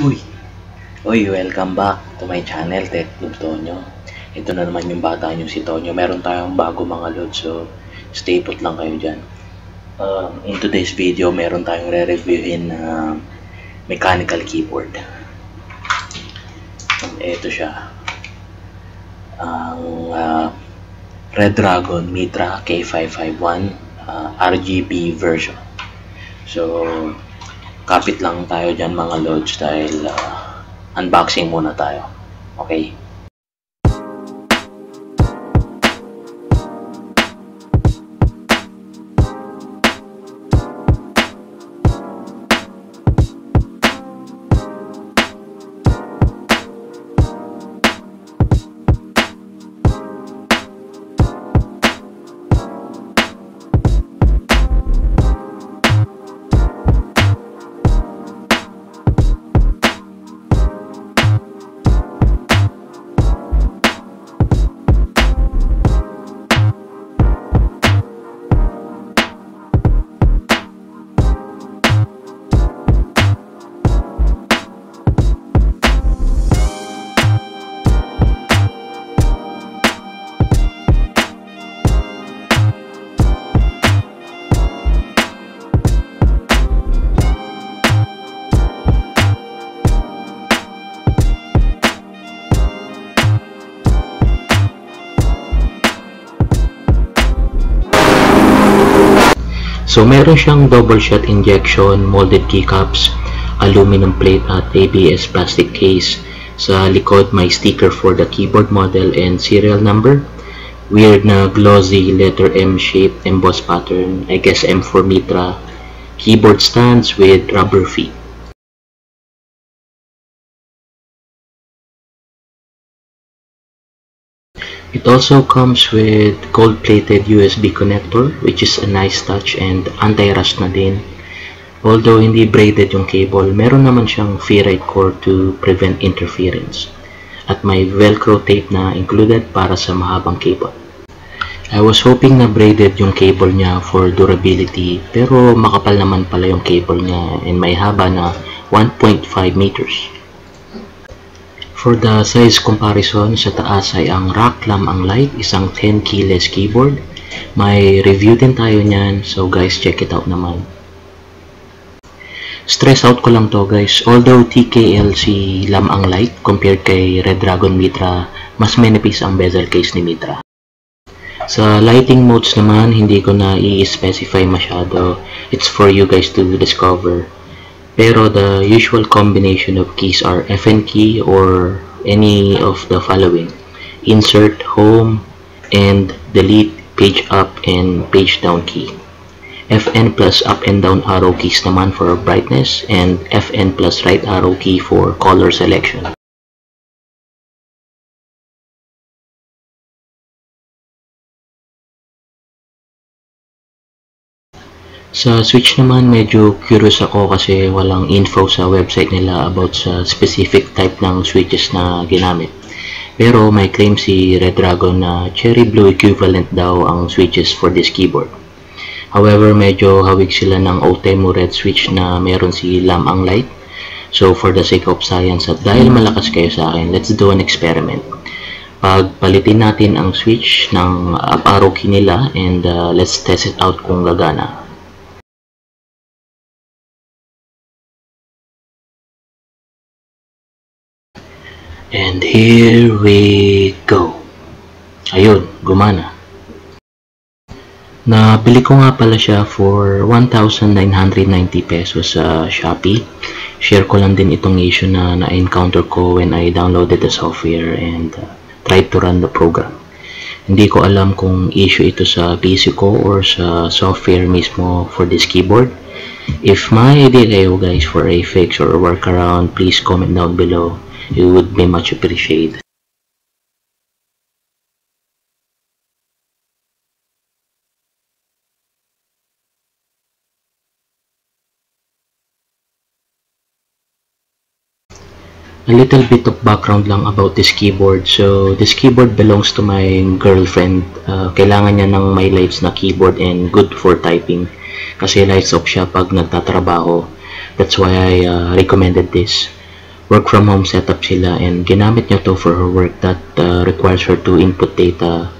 Uy! Uy, welcome back to my channel, Tech Club Tonyo. Ito na naman yung bata nyo si Tonyo. Meron tayong bago mga load, so stay put lang kayo dyan. Um, in today's video, meron tayong re-reviewin na mechanical keyboard. Um, ito siya. Ang uh, Red Dragon Mitra K551 uh, RGB version. So, kapit lang tayo dyan mga loads dahil uh, unboxing muna tayo. Okay? So meron siyang double shot injection, molded keycaps, aluminum plate at ABS plastic case. Sa likod may sticker for the keyboard model and serial number. Weird na glossy letter M shape embossed pattern. I guess M for Mitra. Keyboard stands with rubber feet. It also comes with gold-plated USB connector which is a nice touch and anti-rust na din. Although hindi braided yung cable, meron naman siyang ferrite core to prevent interference. At may velcro tape na included para sa mahabang cable. I was hoping na braided yung cable niya for durability pero makapal naman pala yung cable niya and may haba na 1.5 meters. For the size comparison, sa taas ay ang rack lamp ang light, isang 10 keyless keyboard. May review din tayo niyan, so guys, check it out naman. Stress out ko lang to guys, although TKL si lam ang light compared kay Red Dragon Mitra, mas manipis ang bezel case ni Mitra. Sa lighting modes naman, hindi ko na i-specify masyado. It's for you guys to discover. Pero the usual combination of keys are FN key or any of the following. Insert, home, and delete, page up, and page down key. FN plus up and down arrow keys naman for brightness and FN plus right arrow key for color selection. Sa Switch naman, medyo curious ako kasi walang info sa website nila about sa specific type ng switches na ginamit. Pero may claim si Red Dragon na Cherry Blue equivalent daw ang switches for this keyboard. However, medyo hawig sila ng Otemu Red switch na meron si Lam ang light. So for the sake of science at dahil malakas kayo sa akin, let's do an experiment. Pagpalitin natin ang switch ng up arrow key nila and uh, let's test it out kung gagana. And here we go. Ayun, gumana. Nabili ko nga pala siya for 1,990 pesos sa Shopee. Share ko lang din itong issue na na-encounter ko when I downloaded the software and uh, tried to run the program. Hindi ko alam kung issue ito sa PC ko or sa software mismo for this keyboard. If may idea kayo guys for a fix or workaround, please comment down below it would be much appreciated. A little bit of background lang about this keyboard. So, this keyboard belongs to my girlfriend. Uh, kailangan niya ng may lights na keyboard and good for typing. Kasi lights off siya pag nagtatrabaho. That's why I uh, recommended this. Work from home setup sila and ginamit niya to for her work that uh, requires her to input data.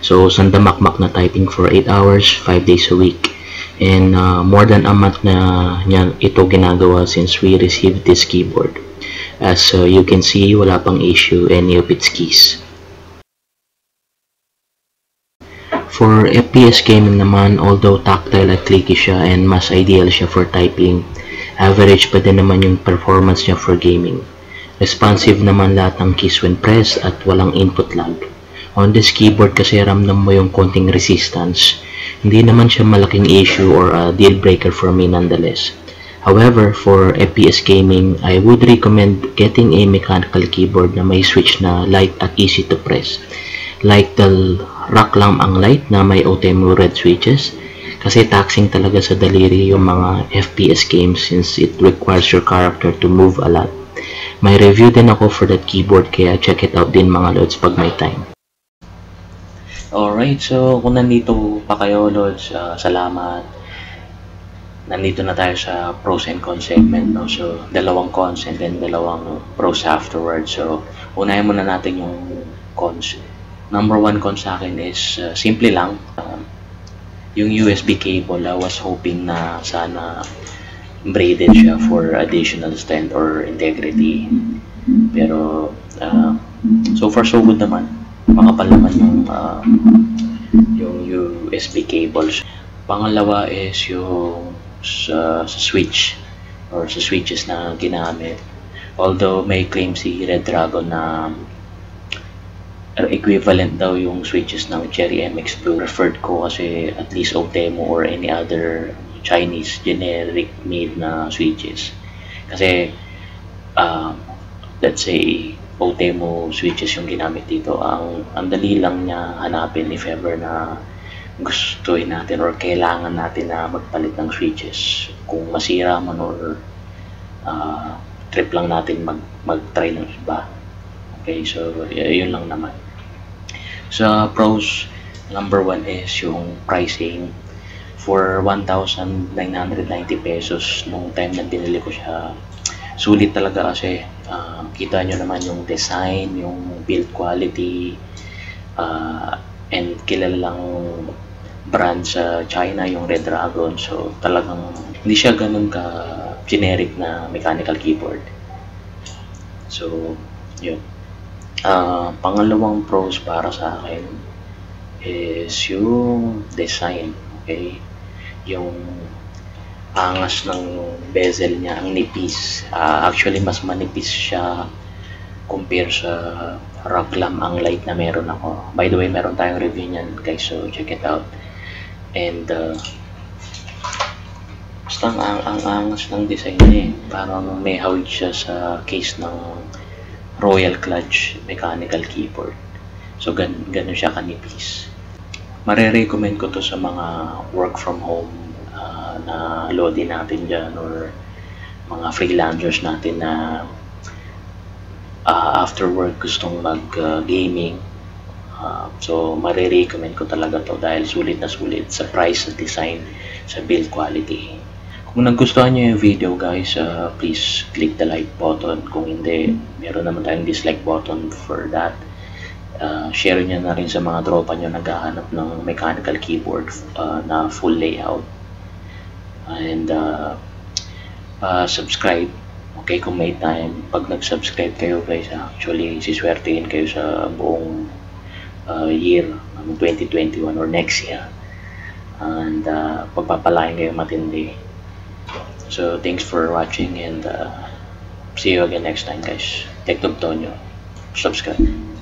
So, sandamakmak na typing for 8 hours, 5 days a week. And uh, more than a month na niya ito ginagawa since we received this keyboard. As uh, you can see, wala pang issue any of its keys. For FPS gaming naman, although tactile at clicky siya and mas ideal siya for typing, average pa din naman yung performance niya for gaming. Responsive naman lahat ng keys when pressed at walang input lag. On this keyboard kasi ramdam mo yung konting resistance. Hindi naman siya malaking issue or a deal breaker for me nonetheless. However, for FPS gaming, I would recommend getting a mechanical keyboard na may switch na light at easy to press. Like the rock lamp ang light na may OTEMU red switches kasi taxing talaga sa daliri yung mga FPS games since it requires your character to move a lot. May review din ako for that keyboard kaya check it out din mga lods pag may time. Alright, so kung nandito pa kayo lods, uh, salamat. Nandito na tayo sa pros and cons segment. No? So, dalawang cons and then dalawang pros afterwards. So, unahin muna natin yung cons number one con sa akin is uh, simple lang uh, yung USB cable I was hoping na sana braided siya for additional strength or integrity. Pero uh, so far so good naman. Makapal naman yung uh, yung USB cables. Pangalawa is yung sa, sa switch or sa switches na ginamit. Although may claim si Red Dragon na equivalent daw yung switches ng Cherry MX Blue. Referred ko kasi at least Optemo or any other Chinese generic made na switches. Kasi uh, let's say Optemo switches yung ginamit dito. Ang, ang dali lang niya hanapin if ever na gustuin natin or kailangan natin na magpalit ng switches. Kung masira man or uh, trip lang natin mag, mag-try ng iba. Okay, so yun lang naman. Sa pros, number one is yung pricing. For 1,990 pesos nung time na binili ko siya, sulit talaga kasi uh, kita nyo naman yung design, yung build quality, uh, and kilalang brand sa China, yung Red Dragon. So, talagang hindi siya ganun ka generic na mechanical keyboard. So, yun. Uh, pangalawang pros para sa akin is yung design. Okay? Yung angas ng bezel niya, ang nipis. Uh, actually, mas manipis siya compare sa Rocklam ang light na meron ako. By the way, meron tayong review niyan guys, so check it out. And uh, ang, ang, ang angas ng design niya eh. Parang may hawig siya sa case ng Royal Clutch mechanical keyboard. So, gan ganun siya kanipis. Mare-recommend ko to sa mga work from home uh, na loading natin dyan or mga freelancers natin na uh, after work gustong mag-gaming. Uh, uh, so, mare-recommend ko talaga to dahil sulit na sulit sa price, sa design, sa build quality. Kung nagustuhan nyo yung video guys, uh, please click the like button. Kung hindi, meron naman tayong dislike button for that. Uh, share nyo na rin sa mga tropa nyo naghahanap ng mechanical keyboard uh, na full layout. And uh, uh, subscribe. Okay, kung may time. Pag nag-subscribe kayo guys, actually, siswertein kayo sa buong uh, year, 2021 or next year. And uh, pagpapalain kayo matindi. So thanks for watching and uh, see you again next time guys. Teknog Tonyo. Subscribe.